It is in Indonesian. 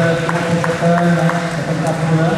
kepada semua peserta yang peserta